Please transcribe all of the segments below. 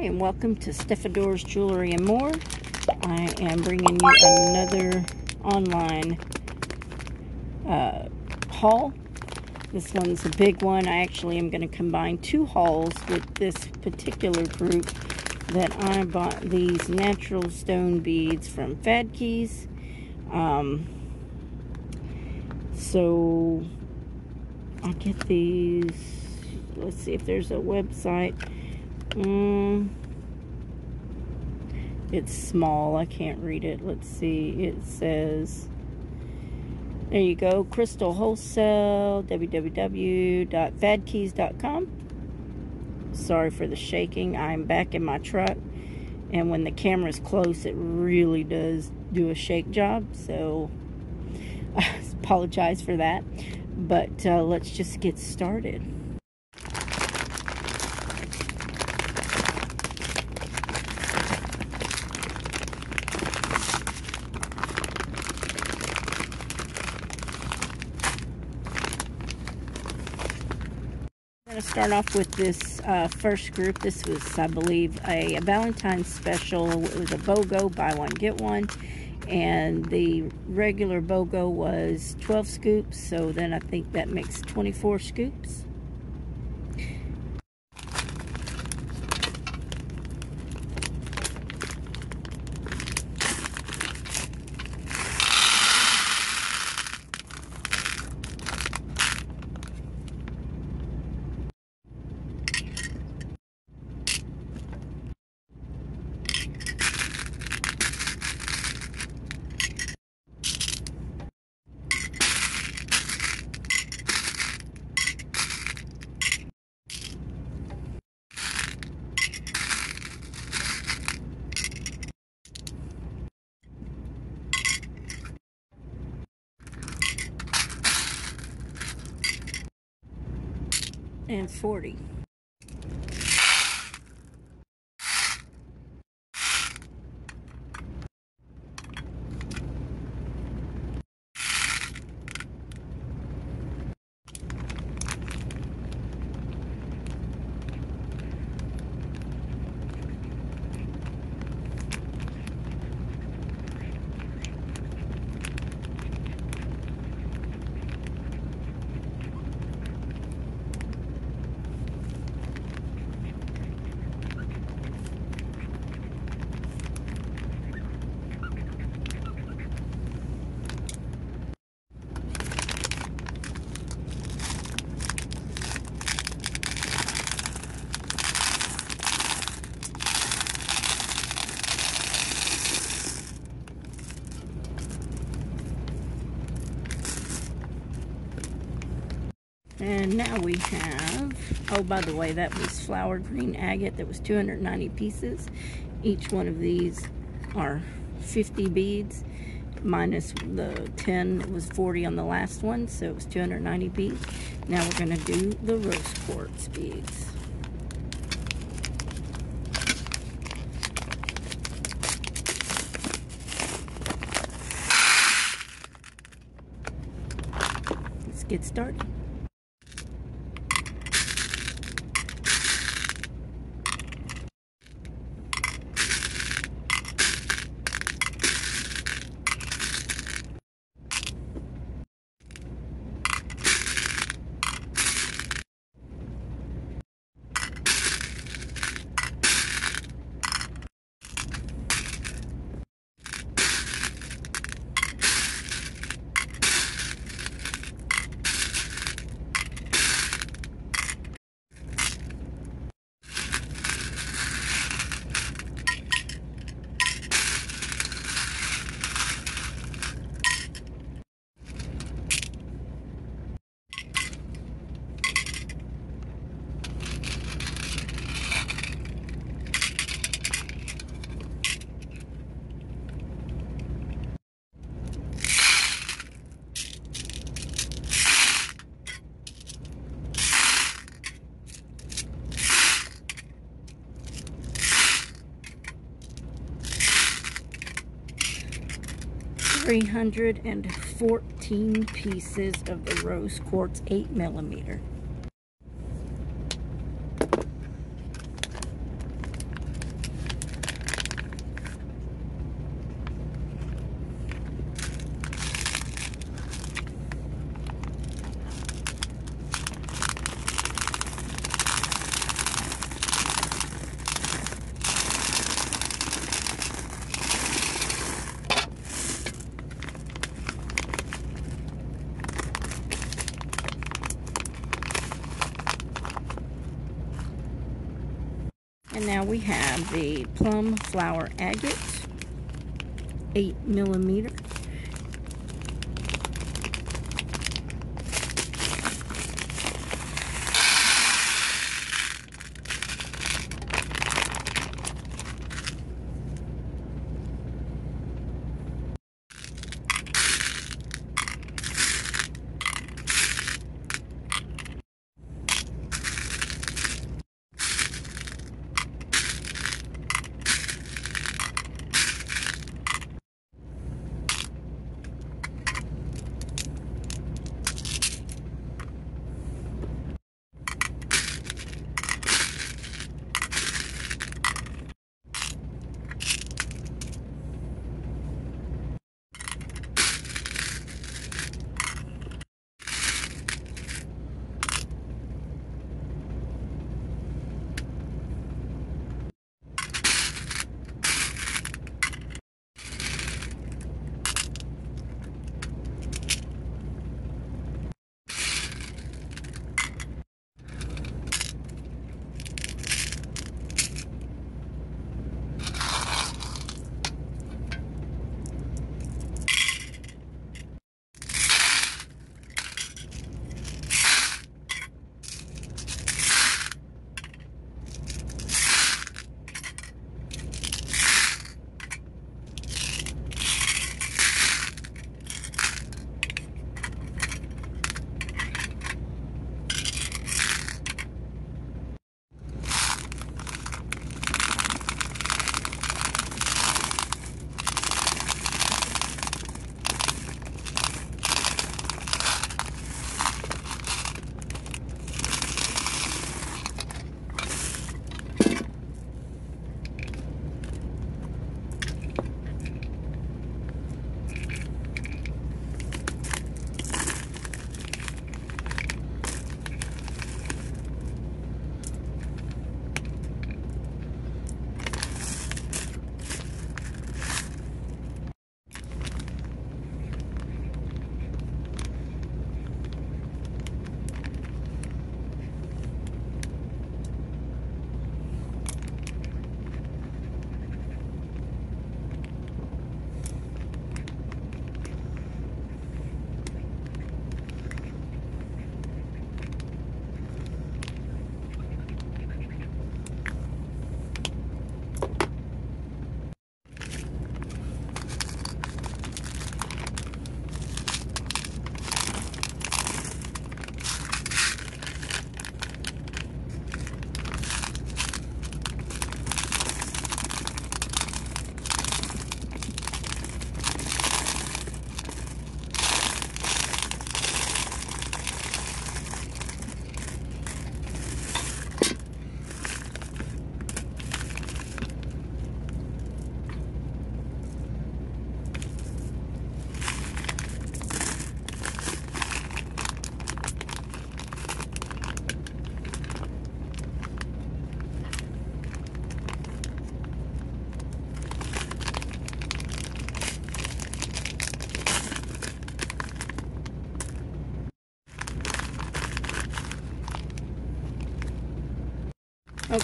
and welcome to Stefador's Jewelry and More. I am bringing you another online uh, haul. This one's a big one. I actually am going to combine two hauls with this particular group that I bought these natural stone beads from Fadkeys. Um, so I get these. Let's see if there's a website. Mm, it's small. I can't read it. Let's see. It says, there you go, Crystal Wholesale, www.fadkeys.com. Sorry for the shaking. I'm back in my truck. And when the camera's close, it really does do a shake job. So I apologize for that. But uh, let's just get started. To start off with this uh, first group. This was, I believe, a, a, Valentine's special. It was a BOGO, buy one, get one. And the regular BOGO was 12 scoops. So then I think that makes 24 scoops. And 40. And now we have, oh, by the way, that was flower green agate. That was 290 pieces. Each one of these are 50 beads minus the 10. It was 40 on the last one, so it was 290 beads. Now we're going to do the rose quartz beads. Let's get started. Three hundred and fourteen pieces of the rose quartz eight millimeter. And now we have the plum flower agate, 8 millimeter.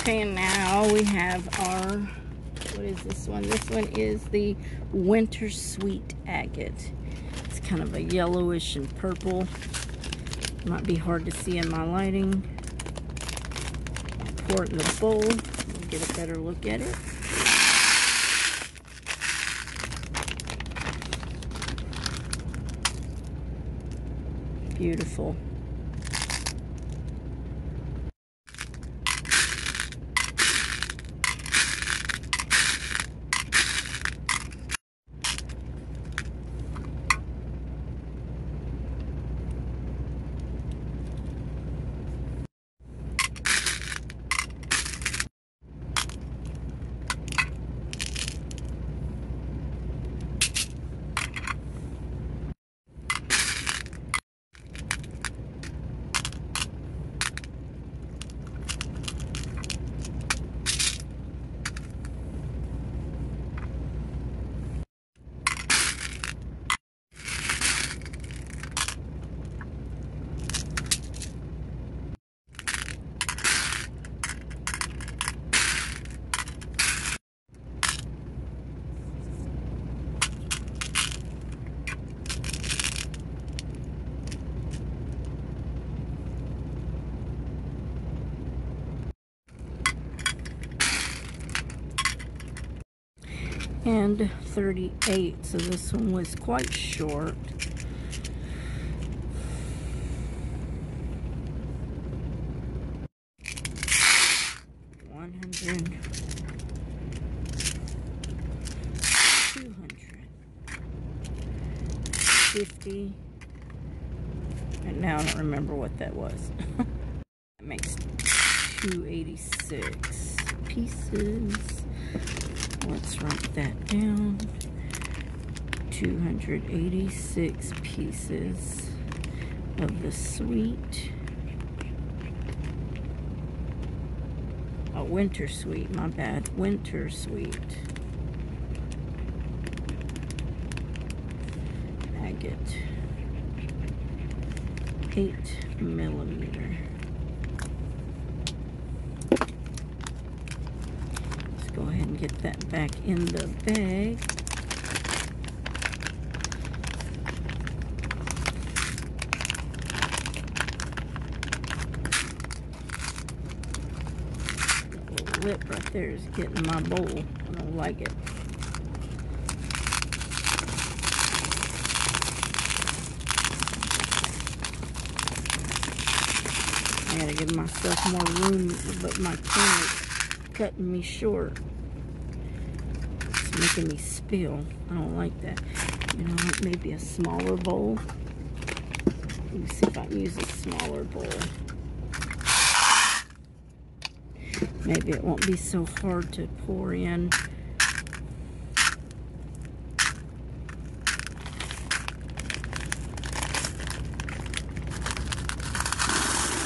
Okay, and now we have our, what is this one? This one is the Winter Sweet Agate. It's kind of a yellowish and purple. Might be hard to see in my lighting. Pour it in the bowl. Get a better look at it. Beautiful. And 38 so this one was quite short One hundred, two hundred, fifty, and now I don't remember what that was. that makes 286 pieces. Let's write that down. 286 pieces of the sweet. A winter sweet, my bad. Winter sweet. Agate. 8 millimeter. Go ahead and get that back in the bag. Lip right there is getting my bowl. I don't like it. I gotta give myself more room, but my camera's cutting me short. It's making me spill. I don't like that. You know, maybe a smaller bowl. Let me see if I can use a smaller bowl. Maybe it won't be so hard to pour in.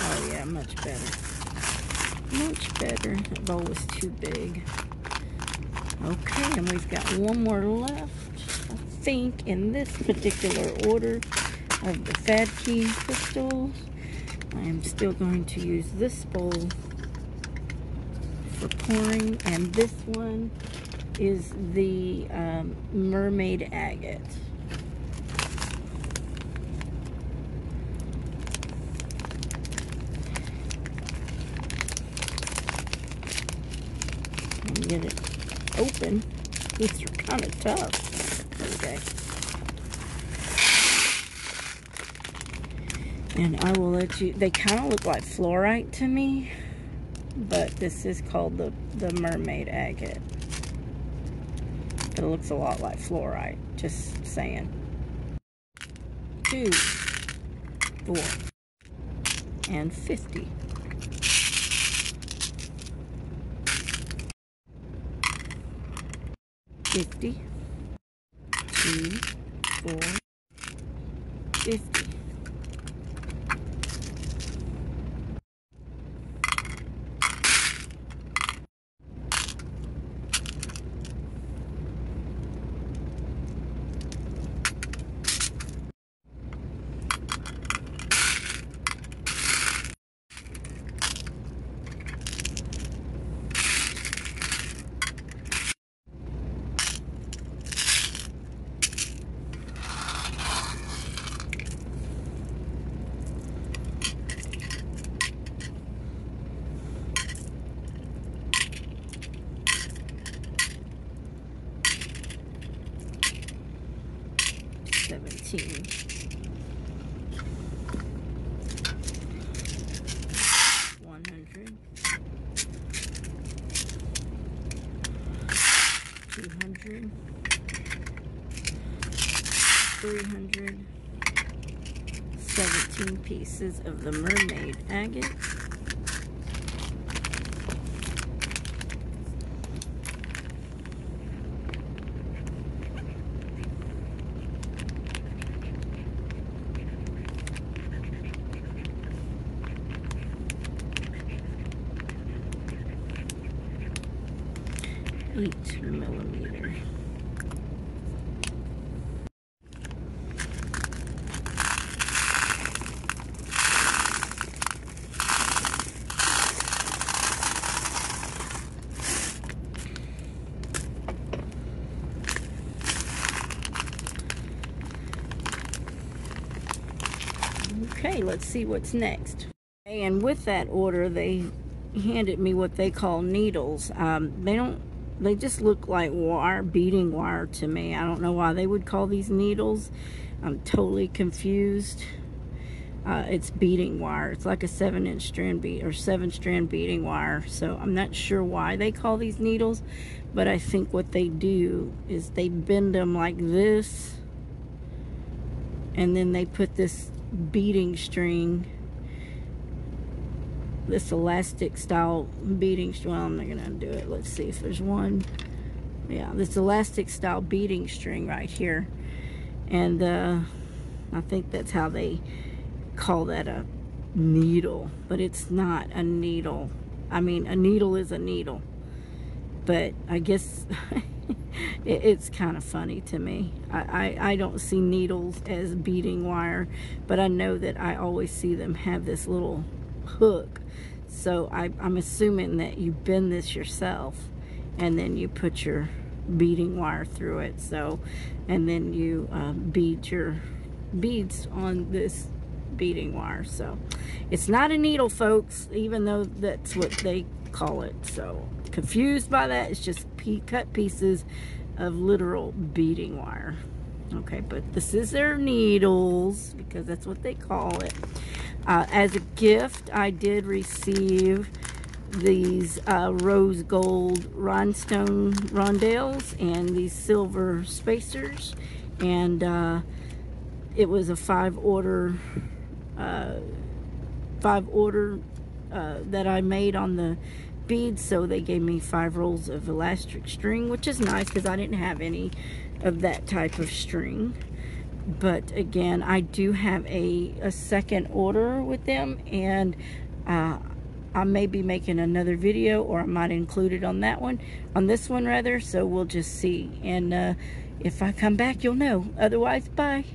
Oh yeah, much better. Much better. Too big. Okay, and we've got one more left, I think, in this particular order of the Fad Key crystals. I am still going to use this bowl for pouring, and this one is the um, Mermaid Agate. Get it open. Are kind of tough. Okay. And I will let you, they kind of look like fluorite to me, but this is called the, the mermaid agate. But it looks a lot like fluorite, just saying. Two, four, and 50. 50, 2, 4, 50. Seventeen. One hundred. Two hundred. Three hundred. Seventeen pieces of the mermaid agate. eight millimeter. Okay, let's see what's next. And with that order, they handed me what they call needles. Um, they don't they just look like wire, beading wire to me. I don't know why they would call these needles. I'm totally confused. Uh, it's beading wire. It's like a seven inch strand bead or seven strand beading wire. So I'm not sure why they call these needles, but I think what they do is they bend them like this and then they put this beading string this elastic style beading string. Well, I'm not gonna do it. Let's see if there's one. Yeah, this elastic style beading string right here. And uh, I think that's how they call that a needle, but it's not a needle. I mean, a needle is a needle, but I guess it, it's kind of funny to me. I, I, I don't see needles as beading wire, but I know that I always see them have this little hook. So I, I'm assuming that you bend this yourself and then you put your beading wire through it. So, and then you uh, bead your beads on this beading wire. So it's not a needle, folks, even though that's what they call it. So confused by that, it's just cut pieces of literal beading wire. Okay, but this is their needles because that's what they call it. Uh, as a gift, I did receive these uh, rose gold rhinestone rondelles and these silver spacers. And uh, it was a five order, uh, five order uh, that I made on the So they gave me five rolls of elastic string, which is nice because I didn't have any of that type of string. But again I do have a, a second order with them and uh, I may be making another video or I might include it on that one on this one rather so we'll just see. And uh, if I come back you'll know. Otherwise bye